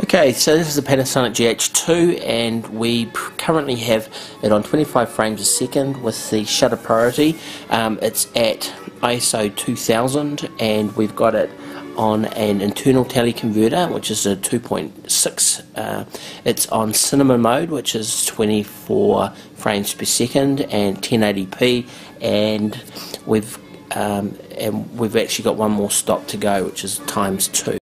Okay, so this is the Panasonic GH2 and we currently have it on 25 frames a second with the shutter priority. Um, it's at ISO 2000 and we've got it on an internal teleconverter, which is a 2.6 uh, it's on cinema mode which is 24 frames per second and 1080p and we've um, and we've actually got one more stop to go which is times two